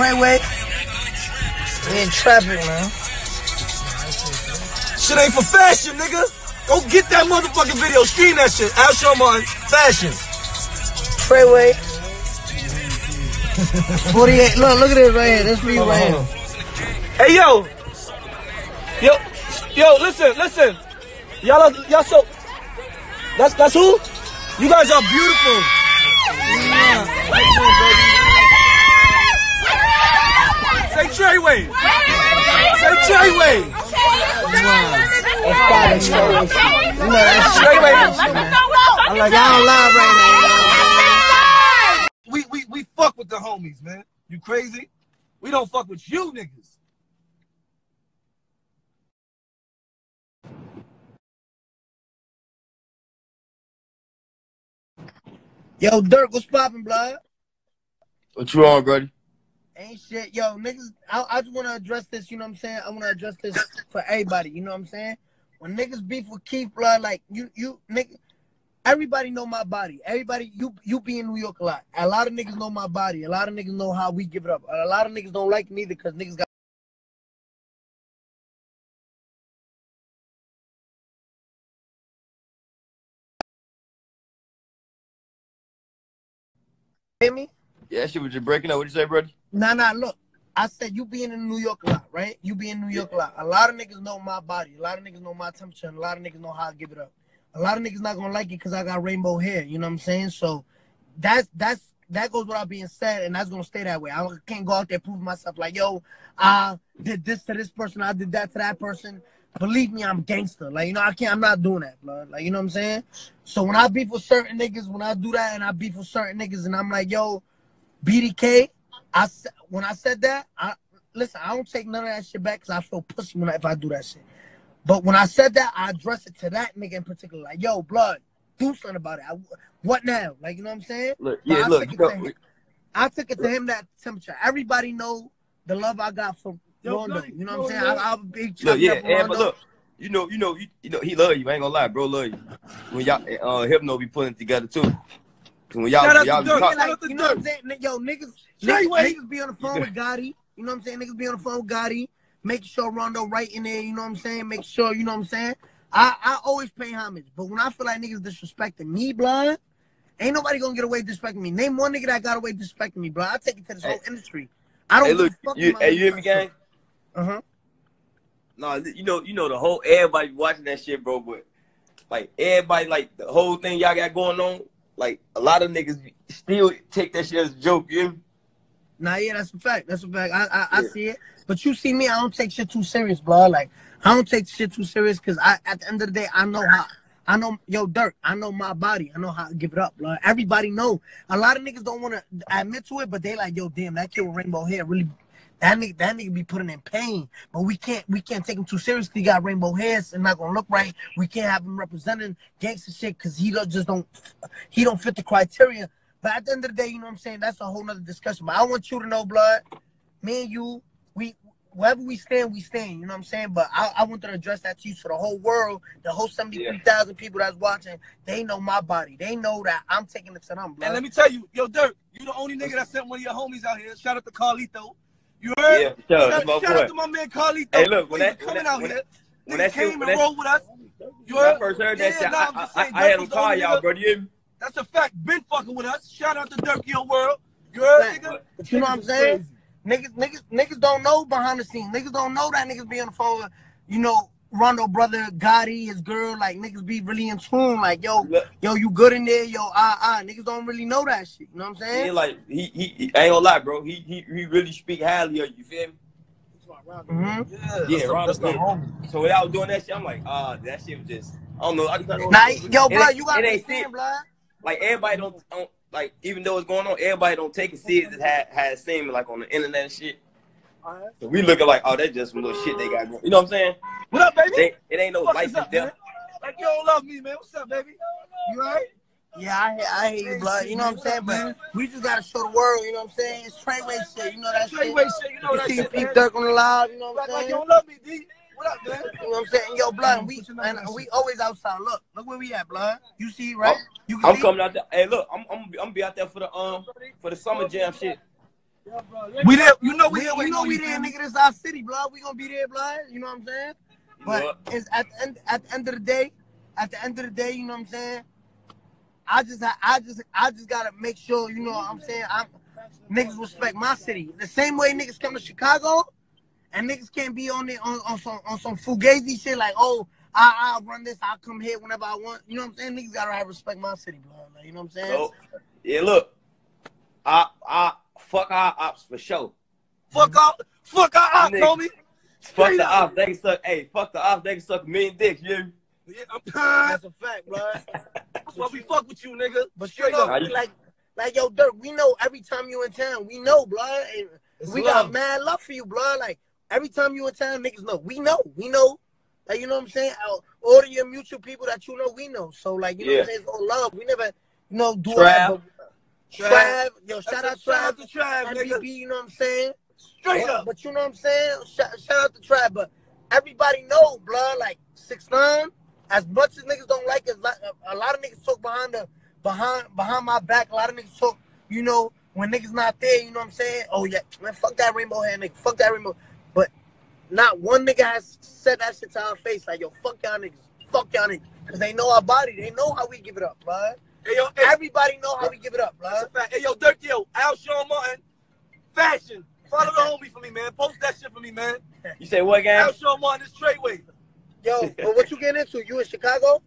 Treyway. We in traffic, man. Shit ain't for fashion, nigga. Go get that motherfucking video. Stream that shit. Al Sharman, fashion. Treyway. 48. Look, look at this right here. That's me right here. Hey, yo. Yo, yo, listen, listen. Y'all, are, y'all so. That's that's who? You guys are beautiful. Say Treyway. Say Treyway. That's probably Treyway. You know, that's Treyway. I'm like, I don't lie right now. We we we fuck with the homies, man. You crazy? We don't fuck with you niggas. Yo, Durk, what's poppin', blood? What you on, Brody? Ain't shit. Yo, niggas, I, I just want to address this, you know what I'm saying? I want to address this for everybody, you know what I'm saying? When niggas beef with Keith Blood, like, you, you, nigga, everybody know my body. Everybody, you, you be in New York a lot. A lot of niggas know my body. A lot of niggas know how we give it up. A lot of niggas don't like me because niggas got. Hear me? Yeah, shit was just breaking up. What'd you say, Brody? Nah, nah, look. I said you being in New York a lot, right? You be in New York a lot. A lot of niggas know my body. A lot of niggas know my temperature. And a lot of niggas know how I give it up. A lot of niggas not gonna like it because I got rainbow hair. You know what I'm saying? So that's that's that goes without being said, and that's gonna stay that way. I can't go out there proving myself like, yo, I did this to this person, I did that to that person. Believe me, I'm gangster. Like, you know, I can't. I'm not doing that, blood. Like, you know what I'm saying? So when I beef with certain niggas, when I do that, and I beef with certain niggas, and I'm like, yo, BDK, I s- when I said that, I listen. I don't take none of that shit back because I feel pussy when I, if I do that shit. But when I said that, I address it to that nigga in particular. Like, yo, blood, do something about it. I, what now? Like, you know what I'm saying? Look, yeah, I look, took you it to him. I took it to him that temperature. Everybody know the love I got for Yo, Rondo. Bloody, You know what I'm saying? I, I'm a big look, chubby yeah, up and, but look, you know, you know, you, you know, he love you. I ain't gonna lie, bro, love you. When y'all, uh, Hypno be putting it together too. 'Cause When y'all, Shout out y'all to be Durk. talk, Shout out like, you know what I'm saying? Yo, niggas, niggas, niggas be on the phone with Gotti. You know what I'm saying? Niggas be on the phone with Gotti. Make sure Rondo right in there. You know what I'm saying? Make sure, you know what I'm saying? I, I always pay homage. But when I feel like niggas disrespecting me, blood, ain't nobody gonna get away disrespecting me. Name one nigga that got away disrespecting me, blood. I take it to this Hey. whole industry. I don't hey, look, you, about hey, you hear me, gang? Uh-huh. No, you know, you know the whole everybody watching that shit, bro. But like everybody, like the whole thing y'all got going on, like a lot of niggas still take that shit as a joke. You me? Nah, yeah, that's a fact. That's a fact. I I, I Yeah. see it. But you see me, I don't take shit too serious, bro. Like I don't take shit too serious because I at the end of the day, I know how I know yo Durk, I know my body. I know how to give it up, bro. Everybody know. A lot of niggas don't want to admit to it, but they like, yo, damn, that kid with rainbow hair really that nigga that nigga be putting in pain. But we can't we can't take him too seriously. He got rainbow hairs and not gonna look right. We can't have him representing gangster shit because he don't just don't he don't fit the criteria. But at the end of the day, you know what I'm saying? That's a whole nother discussion. But I want you to know, blood, me and you, we wherever we stand, we stand. You know what I'm saying? But I, I want to address that to you so the whole world, the whole 73,000 people that's watching, they know my body. They know that I'm taking it to them, And let me tell you, yo, Durk, you the only nigga that sent one of your homies out here. Shout out to Carlito. You heard? Yeah, sure. Shout, That's my shout out to my man Carlito. Hey, look, when He that- was when coming that- out when here, when that came when and that- rolled with us. You When I heard? first heard that Yeah, shit, nah, I, I'm I, I, I had Durk him call y'all, bro. You? That's a fact. Been fucking with us. Shout out to Durk Your World. You heard, nigga? You know what I'm saying? Niggas, niggas, niggas don't know behind the scenes. Niggas don't know that niggas be on the phone you know, Rondo brother, Gotti, his girl, like niggas be really in tune. Like, yo, Look, yo, you good in there, yo, ah, ah. Niggas don't really know that shit. You know what I'm saying? he like he, he he ain't gonna lie, bro. He he he really speak highly of you. You feel me? hmm Yeah, Yeah, that's, Ronald that's the homie. So without doing that shit, I'm like, ah, that shit was just I don't know. I just, I don't Nah, know. yo, bro, you gotta it ain't understand, blood. like everybody don't, don't like even though it's going on, everybody don't take it serious as had had seen me like on the internet and shit. So we looking like, oh, that's just some little shit they got going. You know what I'm saying? What up, baby? They, it ain't no Fuck life and up, man? death. Like, you don't love me, man. What's up, baby? You alright? Yeah, I hear, I hear you, blood. You know what I'm saying? But we just gotta show the world, you know what I'm saying? It's Treyway shit, you know that shit. Treyway shit, you know You that see shit, Pete man. Durk on the live, you know what I'm like you saying? don't love me, D. What up, man? You know what I'm saying? Yo, blood, we Put your name and we always outside. Look, look where we at, blood. You see, right? You can I'm see. coming out there. Hey, look, I'm I'm I'm be out there for the um for the summer jam shit. Yeah, bro. We there. You know we We, there. you know on we you, there, feel me? nigga. This our city, blood. We gonna be there, blood. You know what I'm saying? But Yeah. it's at the end. At the end of the day, at the end of the day, you know what I'm saying? I just, I just, I just gotta make sure, you know what I'm saying? I'm niggas respect my city. The same way niggas come to Chicago, and niggas can't be on it on, on some on some fugazi shit like, oh, I I'll run this, I'll come here whenever I want. You know what I'm saying? Niggas gotta have respect my city, blood. Like, you know what I'm saying? So, yeah, look, I, I fuck our ops for sure. Fuck off. Fuck our ops, homie. Fuck the off, ops. They can suck. Hey, fuck the off, They can suck a million dick. You hear me? Yeah, I'm That's a fact, bro. That's why we fuck with you, nigga. But you Straight know, up. you- like, like yo, Durk, we know every time you in town, we know, blood. And It's we love. got mad love for you, blood. Like every time you in town, niggas know. We know. We know. Like you know what I'm saying? All- All of your mutual people that you know, we know. So like you know what I'm saying? It's all love. We never, you know, do Trav. all that. but- Trav, yo, shout out That's a- shout Trav, to Trav, nigga. You know what I'm saying? Straight but, up. But you know what I'm saying? Shout, shout out to Trav. But everybody know, blood. Like six nine. As much as niggas don't like it, a lot of niggas talk behind the behind behind my back. A lot of niggas talk, you know, when niggas not there. You know what I'm saying? Oh yeah, man, fuck that rainbow hair nigga. Fuck that rainbow. But not one nigga has said that shit to our face. Like yo, fuck y'all niggas. Fuck y'all niggas. Cause they know our body. They know how we give it up, blood. Hey, yo, hey, Everybody know how we give it up, blood. a fact. Hey, yo, Durk, yo, Al Sean Martin, fashion. Follow the homie for me, man. Post that shit for me, man. You say what, gang? Al Sean Martin is Treyway. Yo, but what you getting into? You in Chicago?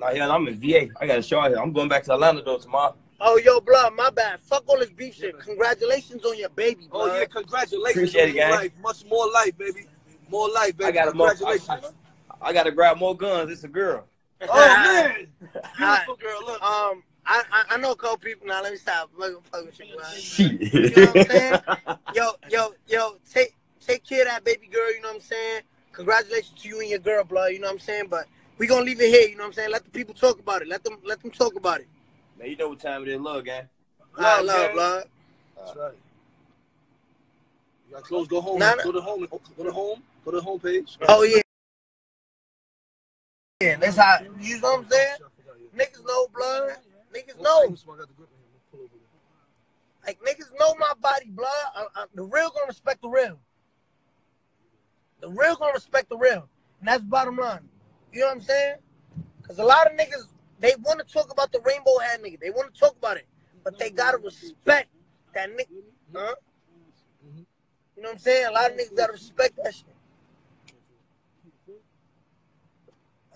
Nah, hell, I'm in VA. I got a show out here. I'm going back to Atlanta though tomorrow. Oh, yo, blood, my bad. Fuck all this beef shit. Congratulations on your baby, bro. Oh, yeah, congratulations. Appreciate it, gang. Life. Much more life, baby. More life, baby. I got a mo- Congratulations. I got to grab more guns. It's a girl. oh, man. Beautiful Alright. girl. Look. Um, I, I I know a couple people now. Let me stop. Let me with you, blood. Shit. You know what I'm saying? Yo, yo, yo, take take care of that baby girl. You know what I'm saying? Congratulations to you and your girl, blood. You know what I'm saying? But we gonna leave it here. You know what I'm saying? Let the people talk about it. Let them let them talk about it. Man, you know what time it is, love, gang. Love, Love, love, gang. blood. That's right. You got close. Go home. Nah, nah. Go to home. Go to home. Go to home page. Oh yeah. Yeah, that's how. You know what I'm saying? Niggas know, blood. Niggas know. Like niggas know my body, blood. Uh, uh, the real gonna respect the real. The real gonna respect the real, and that's bottom line. You know what I'm saying? Because a lot of niggas they want to talk about the rainbow hat nigga. They want to talk about it, but they gotta respect that nigga. Huh? You know what I'm saying? A lot of niggas gotta respect that shit.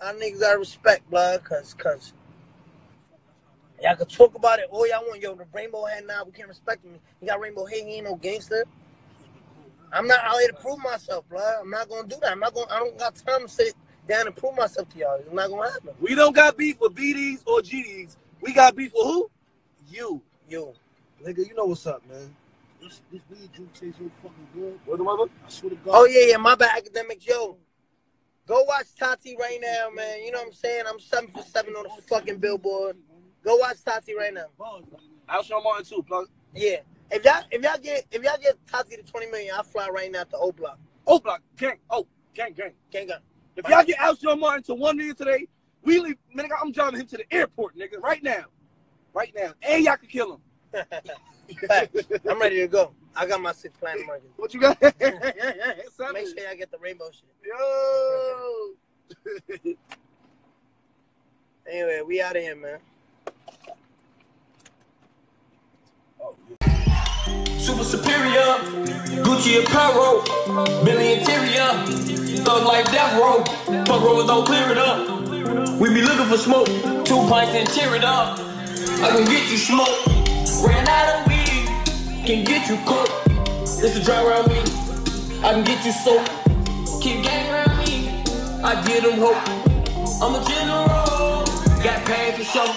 A lot of niggas gotta respect, blood, cause, cause Y'all can talk about it oh, all y'all want. Yo, the rainbow hat now, we can't respect him. He got rainbow hair, he ain't no gangster. I'm not out here to prove myself, bro. I'm not gonna do that. I'm not gonna I don't got time to sit down and prove myself to y'all. It's not gonna happen. We don't got beef with BDs or GDs. We got beef with who? You. Yo. Nigga, you know what's up, man. This, this weed juice tastes so fucking good. What the mother? I swear to God. Oh yeah, yeah, my bad academics. Yo. Go watch Tati right now, man. You know what I'm saying? I'm seven for seven on the fucking billboard. Go watch Tati right now. Al Sean Martin too. Plug. Yeah. If y'all if y'all get if y'all get Tati to 20 million, I'll fly right now to O Block. Oh, block. Gang. Oh, gang, gang. Gang gun. If y'all get Al Sean Martin to one million today, we leave. Man, nigga, I'm driving him to the airport, nigga, right now. Right now. And y'all can kill him. I'm ready to go. I got my six plan market. What you got? Make sure y'all get the rainbow shit. Yo. Anyway, we out of here, man. Super superior, Gucci apparel, Billy interior, thug like death row. Fuck rollers don't clear it up. We be looking for smoke, two pints and tear it up. I can get you smoke, ran out of weed, can get you cooked. It's a dry around me, I can get you soaked. Keep gang around me, I get them hope. I'm a general, got paid for show,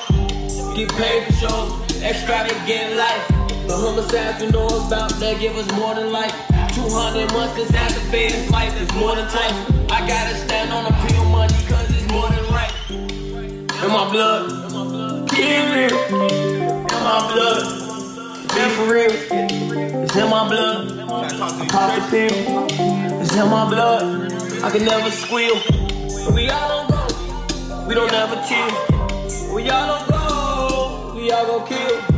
get paid for show, extravagant life. The homicides you know about that give us more than life. 200 months since after fading life is more than twice. I gotta stand on the pure money cause it's more than right. In my blood, get real. In my blood, be for real. It's in my blood. I pop the pill. It's in my blood. I can never squeal. We all don't go. We don't ever chill. We all don't go. We all gon' kill.